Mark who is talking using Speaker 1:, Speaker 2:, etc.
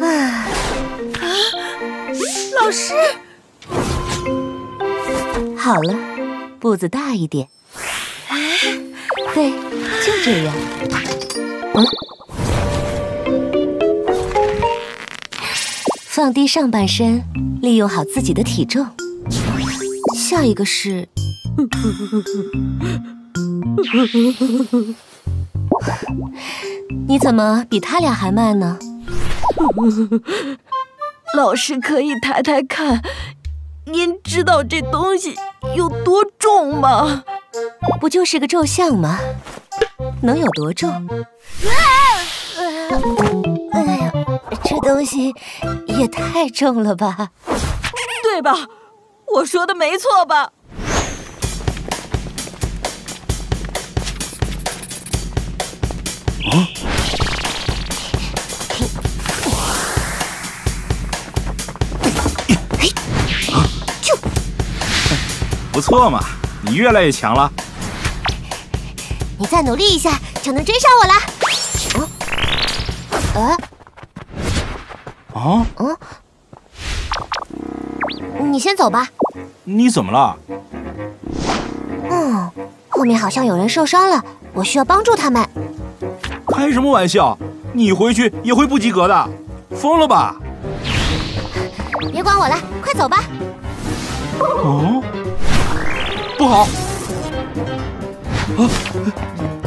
Speaker 1: 啊啊，
Speaker 2: 老师，
Speaker 1: 好了，步子大一点。啊对，就这样。嗯，放低上半身，利用好自己的体重。下一个是，你怎么比他俩还慢呢？
Speaker 2: 老师可以抬抬看，您知道这东西有多重吗？
Speaker 1: 不就是个咒像吗？能有多重？哎呀，这东西也太重了吧？
Speaker 2: 对吧？我说的没错吧？
Speaker 3: 不错嘛，你越来越强了。
Speaker 1: 你再努力一下，就能追上我了。啊？
Speaker 3: 啊？
Speaker 1: 嗯？你先走吧。
Speaker 3: 你怎么了？
Speaker 1: 嗯，后面好像有人受伤了，我需要帮助他们。
Speaker 3: 开什么玩笑！你回去也会不及格的，疯了吧？
Speaker 1: 别管我了，快走吧。
Speaker 3: 哦，不好！啊！